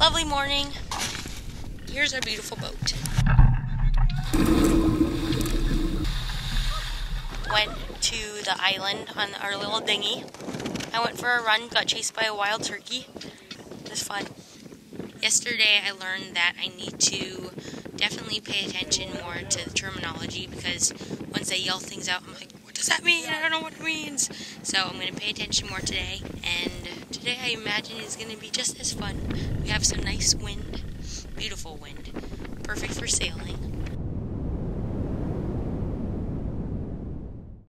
Lovely morning. Here's our beautiful boat. Went to the island on our little dinghy. I went for a run, got chased by a wild turkey. It was fun. Yesterday I learned that I need to definitely pay attention more to the terminology because once they yell things out, I'm like, does that mean? I don't know what it means. So I'm going to pay attention more today. And today I imagine is going to be just as fun. We have some nice wind, beautiful wind, perfect for sailing.